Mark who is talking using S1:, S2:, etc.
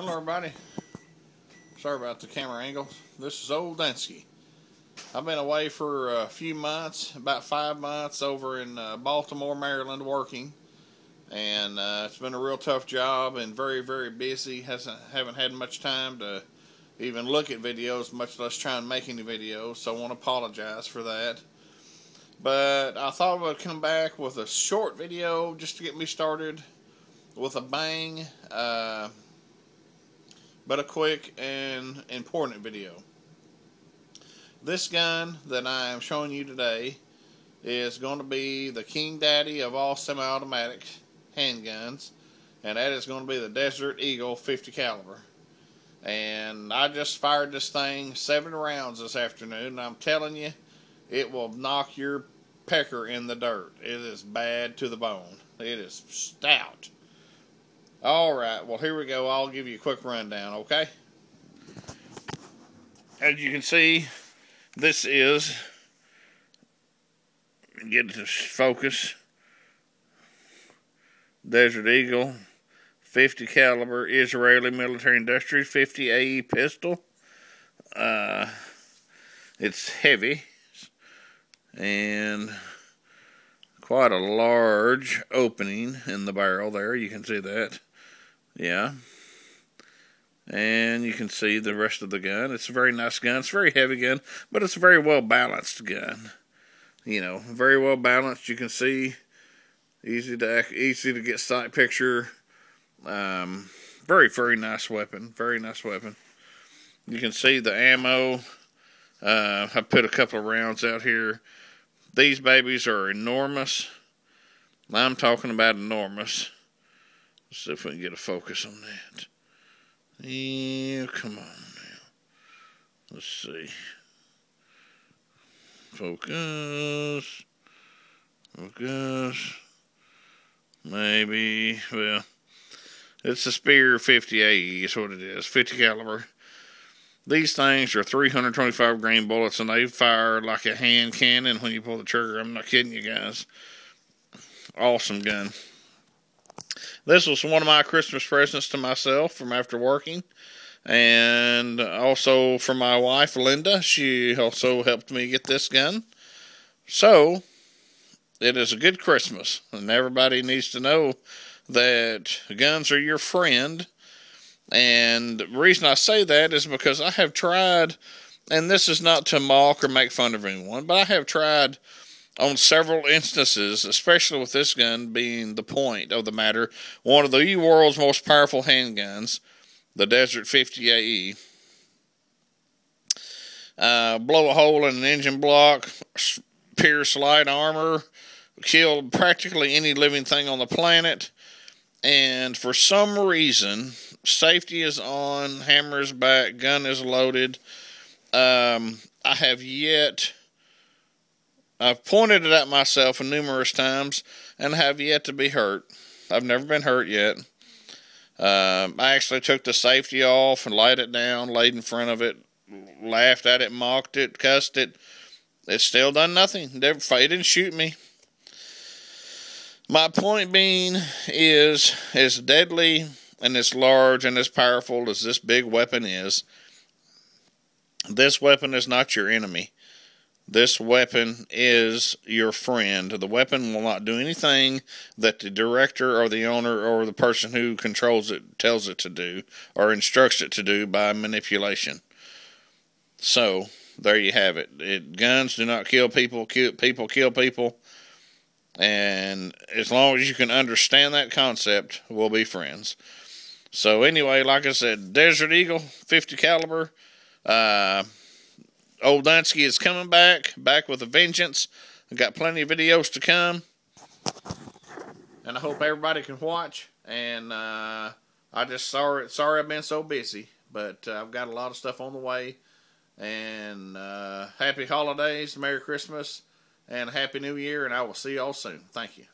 S1: Hello, everybody. Sorry about the camera angle. This is Old Dunsky. I've been away for a few months, about five months, over in uh, Baltimore, Maryland, working, and uh, it's been a real tough job and very, very busy. Hasn't haven't had much time to even look at videos, much less try and make any videos. So I want to apologize for that. But I thought I would come back with a short video just to get me started with a bang. Uh, but a quick and important video. This gun that I am showing you today is going to be the king daddy of all semi-automatic handguns and that is going to be the Desert Eagle 50 caliber. And I just fired this thing seven rounds this afternoon and I'm telling you it will knock your pecker in the dirt. It is bad to the bone. It is stout. All right, well, here we go. I'll give you a quick rundown, okay? As you can see, this is, get to focus, Desert Eagle 50 caliber Israeli military industry 50 AE pistol. Uh, it's heavy and quite a large opening in the barrel there. You can see that. Yeah. And you can see the rest of the gun. It's a very nice gun. It's a very heavy gun, but it's a very well balanced gun. You know, very well balanced. You can see easy to easy to get sight picture. Um, very very nice weapon. Very nice weapon. You can see the ammo. Uh, I put a couple of rounds out here. These babies are enormous. I'm talking about enormous. Let's see if we can get a focus on that. Yeah, come on now. Let's see. Focus. Focus. Maybe, well, it's a Speer 50A is what it is, 50 caliber. These things are 325 grain bullets and they fire like a hand cannon when you pull the trigger. I'm not kidding you guys. Awesome gun. This was one of my Christmas presents to myself from after working. And also for my wife, Linda. She also helped me get this gun. So, it is a good Christmas. And everybody needs to know that guns are your friend. And the reason I say that is because I have tried, and this is not to mock or make fun of anyone, but I have tried on several instances, especially with this gun being the point of the matter, one of the world's most powerful handguns, the Desert 50 AE. Uh, blow a hole in an engine block, pierce light armor, kill practically any living thing on the planet. And for some reason, safety is on, hammer is back, gun is loaded. Um, I have yet I've pointed it at myself numerous times and have yet to be hurt. I've never been hurt yet. Um, I actually took the safety off and laid it down, laid in front of it, laughed at it, mocked it, cussed it. It still done nothing. It didn't shoot me. My point being is, as deadly and as large and as powerful as this big weapon is, this weapon is not your enemy. This weapon is your friend. The weapon will not do anything that the director or the owner or the person who controls it tells it to do or instructs it to do by manipulation. So, there you have it. it guns do not kill people, kill, people kill people. And as long as you can understand that concept, we'll be friends. So anyway, like I said, Desert Eagle, 50 caliber. Uh, Old Dunsky is coming back, back with a vengeance. I've got plenty of videos to come. And I hope everybody can watch. And uh, I just sorry sorry I've been so busy. But uh, I've got a lot of stuff on the way. And uh, happy holidays, Merry Christmas, and Happy New Year. And I will see y'all soon. Thank you.